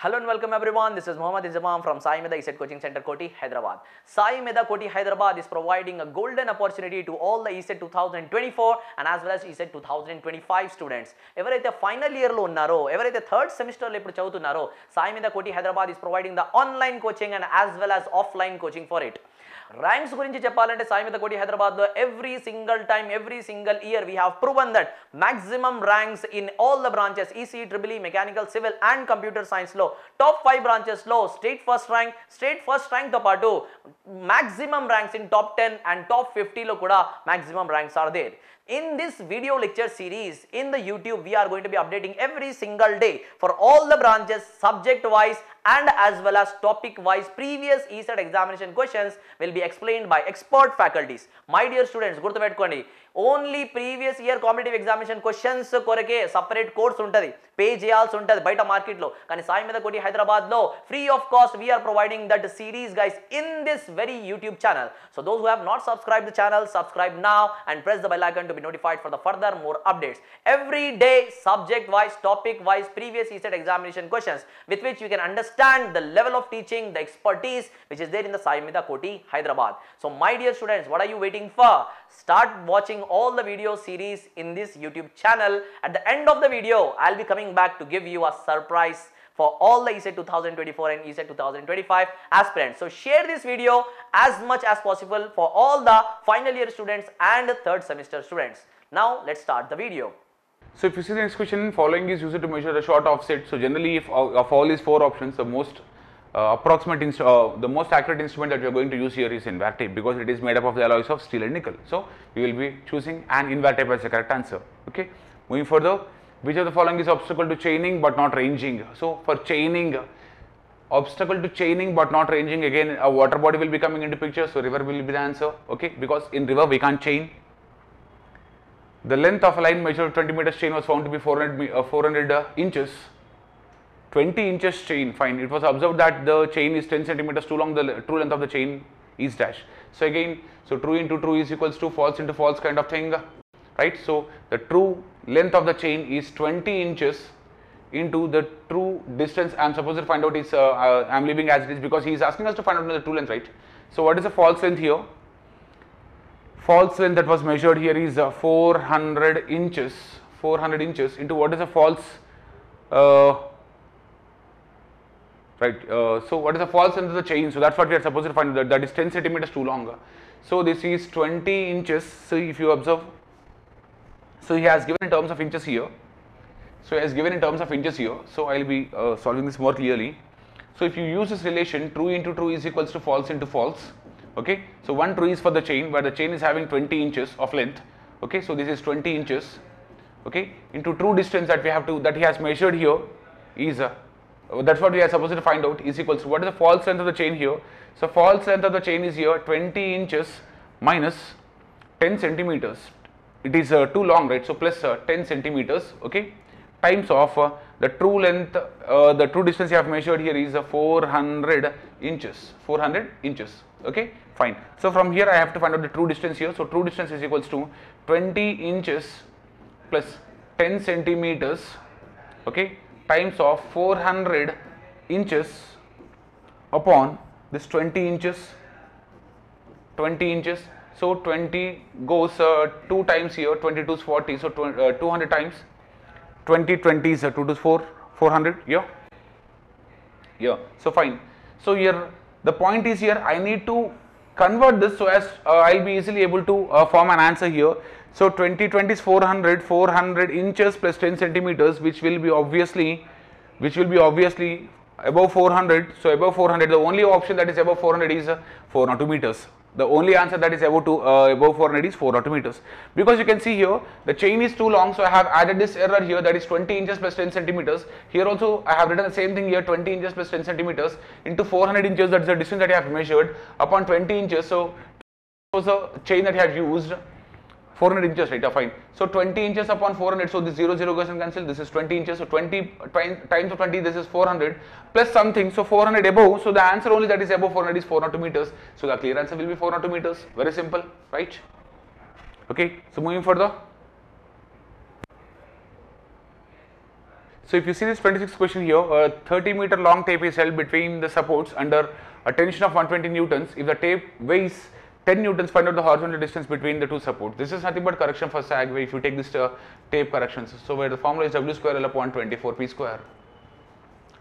Hello and welcome everyone. This is Muhammad Izzamam from Sai Medha ECET Coaching Center Koti, Hyderabad. Sai Medha Koti, Hyderabad is providing a golden opportunity to all the ECET 2024 and as well as ECET 2025 students. Ever Every the final year lo ever every the third semester lo ippudu Sai Medha Koti, Hyderabad is providing the online coaching and as well as offline coaching for it ranks gurinchi cheppalante saimedha koti hyderabad lo every single time every single year we have proven that maximum ranks in all the branches ec triple mechanical civil and computer science lo top 5 branches law, state first rank state first rank tho paatu maximum ranks in top 10 and top 50 lo kuda maximum ranks are there. In this video lecture series in the youtube we are going to be updating every single day for all the branches subject wise and as well as topic wise previous ECET examination questions will be explained by expert faculties. My dear students, గుర్తుపెట్టుకోండి only previous year competitive examination questions korake separate course untadi pay cheyals untadi baita market lo kani sai medha koti hyderabad lo free of course we are providing that series guys in this very youtube channel. So those who have not subscribed the channel subscribe now and press the bell icon to be notified for the further more updates. Every day subject wise topic wise previous year examination questions with which you can understand the level of teaching the expertise which is there in the sai medha koti hyderabad. So my dear students what are you waiting for? Start watching all the video series in this YouTube channel. At the end of the video, I'll be coming back to give you a surprise for all the ECET 2024 and ECET 2025 aspirants. So share this video as much as possible for all the final year students and third semester students. Now let's start the video. So if you see the next question, following is used to measure the short offset. So generally, if uh, of all these four options, the most uh, approximate, inst- uh, the most accurate instrument that we are going to use here is invar tape because it is made up of the alloys of steel and nickel. So we will be choosing an invar tape as the correct answer. Okay. Moving further, which of the following is obstacle to chaining but not ranging? So for chaining, obstacle to chaining but not ranging again a water body will be coming into picture so river will be the answer okay because in river we can't chain the length of a line measured 20 meters chain was found to be 400, uh, 400 uh, inches. 20 inches chain, fine. It was observed that the chain is 10 centimeters too long, the true length of the chain is dash. So again, so true into true is equals to false into false kind of thing, right? So the true length of the chain is 20 inches into the true distance. I am supposed to find out is, uh, uh, I am leaving as it is because he is asking us to find out the true length, right? So what is the false length here? false length that was measured here is uh, 400 inches 400 inches into what is a false uh, right uh, so what is the false length of the chain? So that's what we are supposed to find that that is 10 centimeters too long so this is 20 inches so if you observe so he has given in terms of inches here. So he has given in terms of inches here so i'll be uh, solving this more clearly. So if you use this relation true into true is equals to false into false okay? So one true is for the chain where the chain is having 20 inches of length okay? So this is 20 inches okay? Into true distance that we have to that he has measured here is uh, that's what we are supposed to find out is equals to what is the false length of the chain here? So false length of the chain is here 20 inches minus 10 centimeters. It is uh, too long right? So plus uh, 10 centimeters okay? Times of uh, the true length uh, the true distance you have measured here is uh, 400 inches 400 inches okay? Fine. So from here i have to find out the true distance here. So true distance is equals to 20 inches plus 10 centimeters okay times of 400 inches upon this 20 inches 20 inches. So 20 goes uh, 2 times here 22 is 40 so uh, 200 times. 20 20 is uh, 2 to 4 400 yeah yeah so fine. So here the point is here i need to convert this so as uh, i'll be easily able to uh, form an answer here so 20 20 is 400 400 inches plus 10 centimeters which will be obviously which will be obviously above 400 so above 400 the only option that is above 400 is uh, 402 meters. The only answer that is above to uh, above 400 is 402 meters. Because you can see here the chain is too long so i have added this error here that is 20 inches plus 10 centimeters. Here also i have written the same thing here 20 inches plus 10 centimeters into 400 inches. That is the distance that i have measured upon 20 inches. So was a chain that I have used 400 inches right fine. So 20 inches upon 400 so this 0 0 goes and cancel this is 20 inches so 20 twi- times of 20 this is 400 plus something so 400 above so the answer only that is above 400 is 402 meters. So the clear answer will be 402 meters. Very simple right? Okay so moving further. So if you see this 26th question here, a 30 meter long tape is held between the supports under a tension of 120 newtons. If the tape weighs 10 newtons, find out the horizontal distance between the two supports. This is nothing but correction for sag where if you take this uh, tape corrections. So where the formula is W square L upon 24 P square.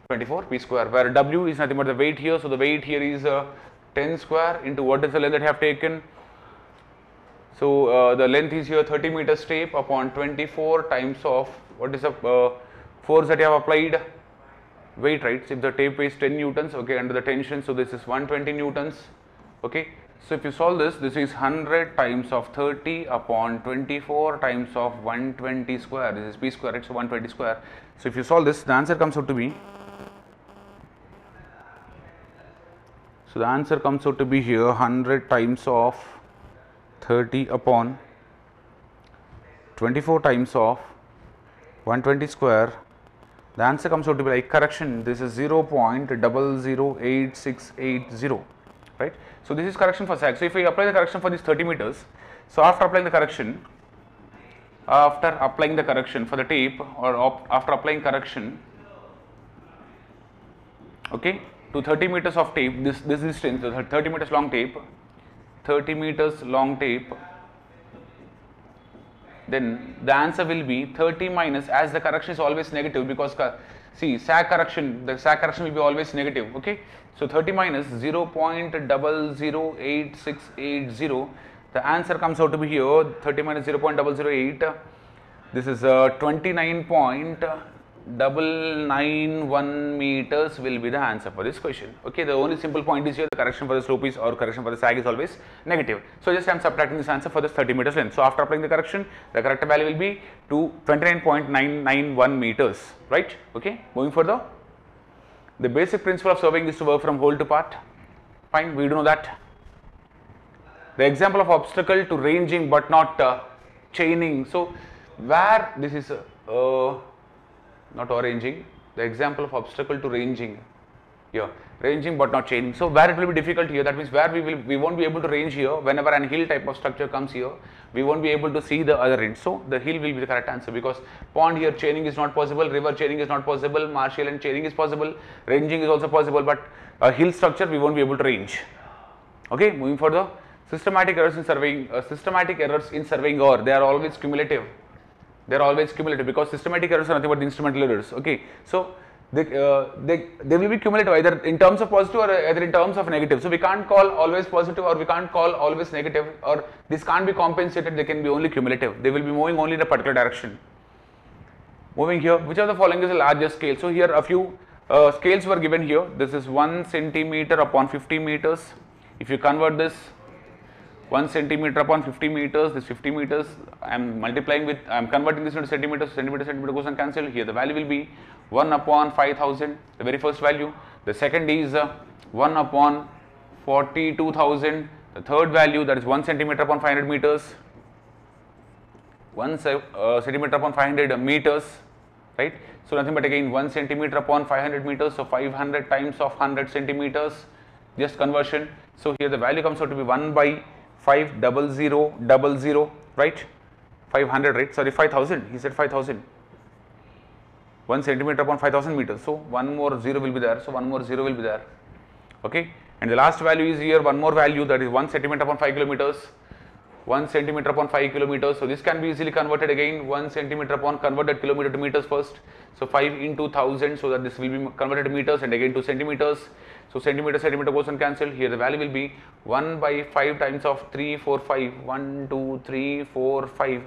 24 P square where W is nothing but the weight here. So the weight here is uh, 10 square into what is the length that I have taken. So uh, the length is here 30 meters tape upon 24 times of what is the uh, force that you have applied weight right so if the tape weighs 10 newtons okay under the tension so this is 120 newtons okay so if you solve this this is 100 times of 30 upon 24 times of 120 square. This is p square right? So 120 square. So if you solve this the answer comes out to be so the answer comes out to be here 100 times of 30 upon 24 times of 120 square. The answer comes out to be like correction. This is 0.008680 right? So this is correction for sag. So if we apply the correction for these 30 meters so after applying the correction after applying the correction for the tape or after applying correction okay to 30 meters of tape this this distance the 30 meters long tape 30 meters long tape then the answer will be 30 minus as the correction is always negative because see sag correction the sag correction will be always negative okay? So 30 minus 0.008680 the answer comes out to be here 30 minus 0.008 this is uh, 29.991 meters will be the answer for this question. Okay the only simple point is here the correction for the slope is or correction for the sag is always negative. So just i am subtracting this answer for this 30 meters length. So after applying the correction the correct value will be to 29.991 meters right? Okay moving further. The basic principle of surveying is to work from whole to part. Fine we do know that. The example of obstacle to ranging but not uh, chaining. So where this is uh, uh, not arranging the example of obstacle to ranging here. Ranging but not chaining so where it will be difficult here that means where we will we won't be able to range here. Whenever an hill type of structure comes here we won't be able to see the other end. So the hill will be the correct answer because pond here chaining is not possible river chaining is not possible martial and chaining is possible ranging is also possible but a hill structure we won't be able to range. Okay moving further. Systematic errors in surveying uh, systematic errors in surveying or they are always cumulative they are always cumulative because systematic errors are nothing but the instrumental errors okay? So they, uh, they they will be cumulative either in terms of positive or either in terms of negative. So we can't call always positive or we can't call always negative or this can't be compensated. They can be only cumulative. They will be moving only in a particular direction. Moving here which of the following is a larger scale? So here a few uh, scales were given here. This is 1 centimeter upon 50 meters. If you convert this 1 centimeter upon 50 meters this 50 meters i am multiplying with i am converting this into centimeters centimeter centimeter goes and cancel. Here the value will be 1 upon 5000 the very first value. The second is uh, 1 upon 42000 the third value that is 1 centimeter upon 500 meters. 1 uh, centimeter upon 500 meters right? So nothing but again 1 centimeter upon 500 meters so 500 times of 100 centimeters just conversion. So here the value comes out to be 1 by 5 double zero double zero right? 500 right? Sorry 5000 he said 5000 1 centimeter upon 5000 meters. So one more zero will be there. So one more zero will be there. Okay? And the last value is here. One more value that is 1 centimeter upon 5 kilometers. 1 centimeter upon 5 kilometers. So this can be easily converted again. 1 centimeter upon converted kilometer to meters first. So 5 into 1000 so that this will be converted to meters and again to centimeters so centimeter centimeter goes and cancel here the value will be 1 by 5 times of 3 4 5 1 2 3 4 5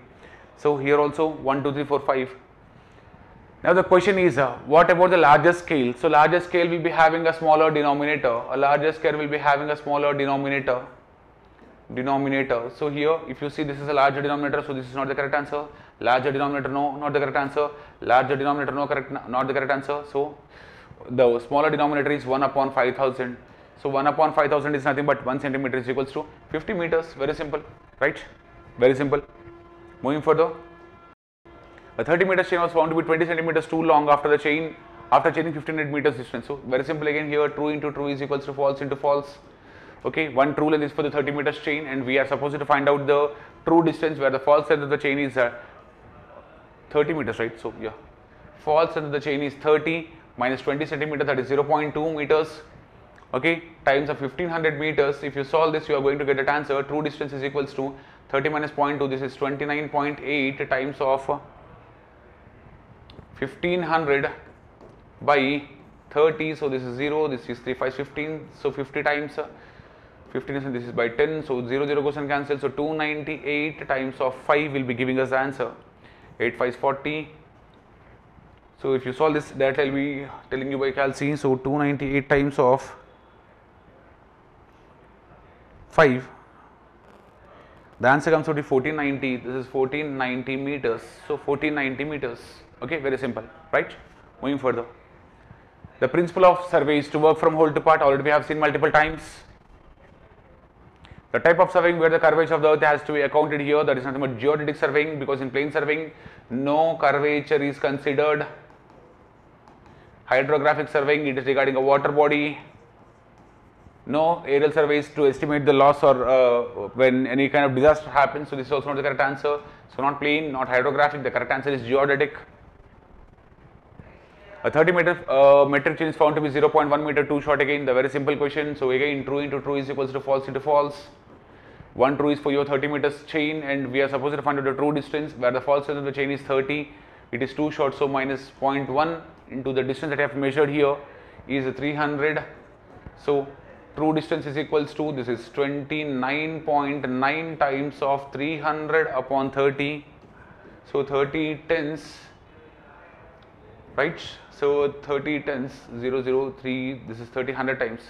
so here also 1 2 3 4 5 now the question is, uh, what about the larger scale? So larger scale will be having a smaller denominator. A larger scale will be having a smaller denominator. Denominator. So here, if you see this is a larger denominator, so this is not the correct answer. Larger denominator, no, not the correct answer. Larger denominator, no, correct, not the correct answer. So the smaller denominator is 1 upon 5000. So 1 upon 5000 is nothing but 1 centimeter is equals to 50 meters. Very simple, right? Very simple. Moving further. A 30 meter chain was found to be 20 centimeters too long after the chain after chaining 1500 meters distance. So very simple again here true into true is equals to false into false. Okay, one true length is for the 30 meters chain and we are supposed to find out the true distance where the false length of the chain is uh, 30 meters right. So yeah, false length of the chain is 30 minus 20 centimeter that is 0.2 meters. Okay times of 1500 meters. If you solve this you are going to get that answer. True distance is equals to 30 minus 0.2 this is 29.8 times of 1500 by 30 so this is 0 this is 3 5 15 so 50 times uh, 15 is this is by 10 so 0 0 goes and cancel so 298 times of 5 will be giving us the answer. 8 5 is 40 so if you solve this that I'll be telling you by calci so 298 times of 5 the answer comes out to be 1490 this is 1490 meters. So 1490 meters. Okay very simple right? Moving further. The principle of survey is to work from whole to part. Already we have seen multiple times. The type of surveying where the curvature of the earth has to be accounted here. That is nothing but geodetic surveying because in plane surveying no curvature is considered hydrographic surveying it is regarding a water body. No aerial surveys to estimate the loss or uh, when any kind of disaster happens. So this is also not the correct answer. So not plane not hydrographic. The correct answer is geodetic. A 30 meter uh, metric chain is found to be 0.1 meter too short again. The very simple question. So again true into true is equals to false into false. One true is for your 30 meters chain and we are supposed to find out the true distance where the false length of the chain is 30 it is too short so minus 0.1 into the distance that I have measured here is 300 so true distance is equals to this is 29.9 times of 300 upon 30 so 30 tens right? So 30 tens 003 this is 30 100 times.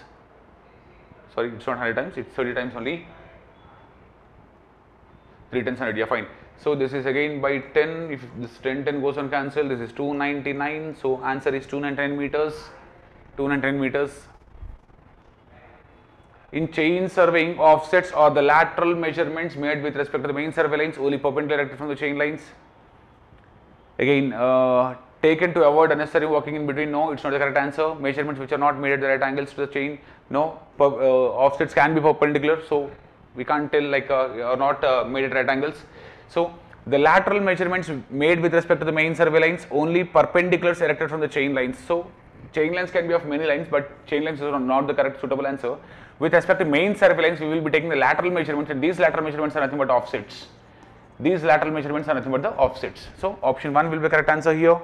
Sorry it's not 100 times it's 30 times only. 3 tens 100 yeah fine so this is again by 10 if this 10 10 goes on cancel this is 299 so answer is 299 meters 299 meters. In chain surveying offsets or the lateral measurements made with respect to the main survey lines only perpendicular from the chain lines. Again uh, taken to avoid unnecessary walking in between no it's not the correct answer. Measurements which are not made at the right angles to the chain no per, uh, offsets can be perpendicular so we can't tell like uh, are not uh, made at right angles so the lateral measurements made with respect to the main survey lines only perpendiculars erected from the chain lines. So chain lines can be of many lines but chain lines is not the correct suitable answer. With respect to main survey lines we will be taking the lateral measurements and these lateral measurements are nothing but offsets. These lateral measurements are nothing but the offsets. So option 1 will be correct answer here.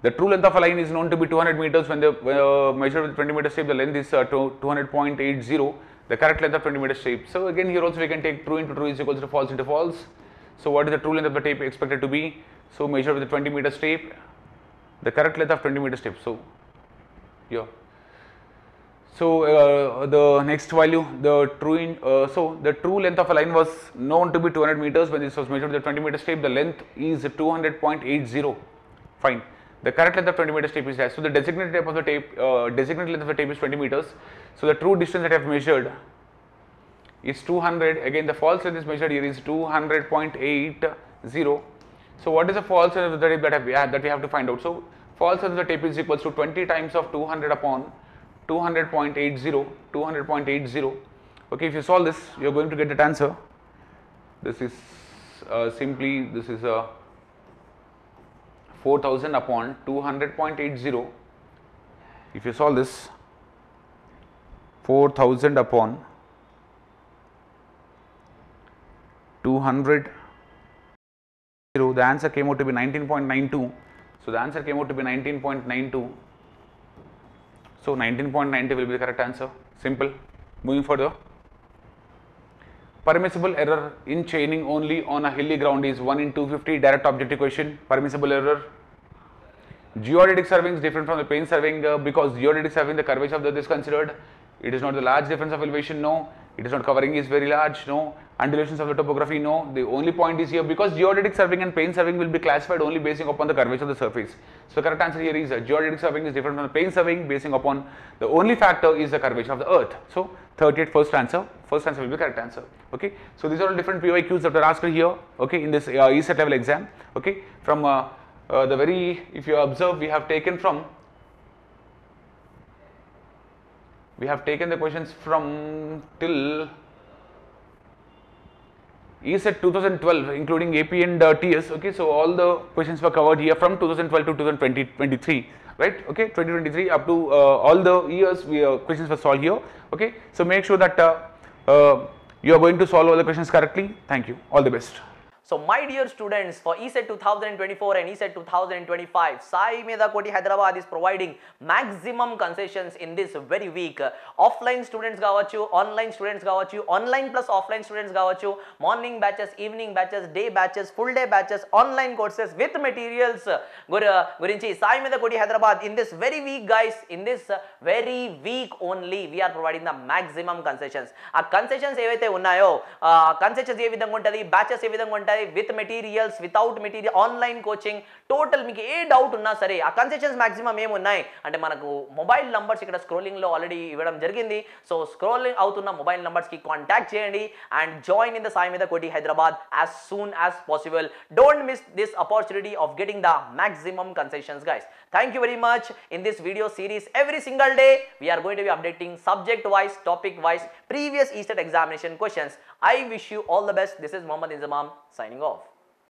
The true length of a line is known to be 200 meters. When the uh, measured with 20 meter shape the length is uh, 200.80 the correct length of 20 meter shape. So again here also we can take true into true is equals to false into false. So what is the true length of the tape expected to be? So measure with the 20 meter tape the correct length of 20 meter tape so yeah so uh, the next value the true in, uh, so the true length of a line was known to be 200 meters. When this was measured with the 20 meter tape the length is 200.80 fine the correct length of 20 meters tape is there. So the designated tape of the tape, uh, designated length of the tape is 20 meters. So the true distance that I have measured is 200. Again, the false length is measured here is 200.80. So what is the false length of the tape that, have, that we have to find out? So false length of the tape is equals to 20 times of 200 upon 200.80. 200.80. Okay, if you solve this, you are going to get that answer. This is uh, simply this is a 4000 upon 200.80 if you solve this 4000 upon 200 the answer came out to be 19.92 so the answer came out to be 19.92 so 19.90 will be the correct answer. Simple. Moving further permissible error in chaining only on a hilly ground is 1 in 250 direct object question permissible error. Geodetic surveying is different from the plane surveying uh, because geodetic surveying the curvature of the earth is considered. It is not the large difference of elevation no. It is not covering is very large no. Undulations of the topography no. The only point is here because geodetic surveying and plane surveying will be classified only basing upon the curvature of the surface. So correct answer here is uh, geodetic surveying is different from the plane surveying basing upon the only factor is the curvature of the earth. So 38 first answer first answer will be correct answer okay? So these are all different PYQs that are asked here okay in this uh, ECET level exam okay? From uh, uh, the very if you observe we have taken from we have taken the questions from till ECET 2012, including AP and uh, TS. Okay, so all the questions were covered here from 2012 to 2023, right? Okay, 2023 up to uh, all the years we uh, questions were solved here. Okay, so make sure that uh, uh, you are going to solve all the questions correctly. Thank you. All the best. So my dear students, for E ESET 2024 and E ESET 2025, Sai Meda Koti Hyderabad is providing maximum concessions in this very week. Offline students కావచ్చు online students కావచ్చు online plus offline students కావచ్చు morning batches evening batches day batches full day batches online courses with materials గురించి Sai Medha Koti Hyderabad in this very week guys in this very week only we are providing the maximum concessions ఆ concessions ఏవైతే ఉన్నాయో concessions ఏ విధంగా ఉంటుంది? Batches ఏ విధంగా ఉంటాయి? సరే with materials without material online coaching total మీకు ఏ డౌట్ ఉన్నా సరే ఆ కన్సెషన్స్ మాక్సిమం ఏమి ఉన్నాయి? అంటే మనకు మొబైల్ నంబర్స్ ఇక్కడ స్క్రోలింగ్లో ఆల్రెడీ ఇవ్వడం జరిగింది. సో స్క్రోలింగ్ అవుతున్న మొబైల్ నంబర్స్కి కాంటాక్ట్ చేయండి and join in the Sai Medha Koti Hyderabad as soon as possible don't miss this opportunity of getting the maximum concessions guys thank you very much in this video series every single day we are going to be updating subject wise topic wise previous ECET examination questions I wish you all the best this is Mohammed Inzamam signing off